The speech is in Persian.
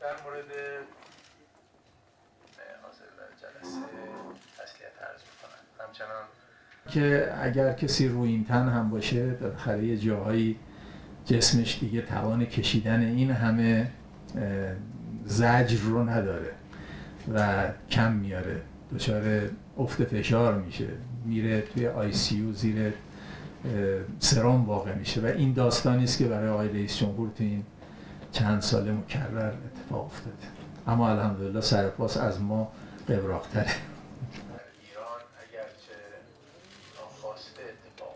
در مورد حاضر جلسه تسلیت عرض می‌کنم. همچنان که اگر کسی روی این تن هم باشه بالاخره یه جاهایی جسمش دیگه توان کشیدن این همه زجر رو نداره و کم میاره. دچار افت فشار میشه. میره توی آی سی او زیر سرام واقع میشه. و این داستانی است که برای آقای رئیس جمهور تو این چند سال مکرر اتفاق افتاده اما الحمدلله سرپاس از ما قبراقتره. ایران اگرچه خواسته اتفاق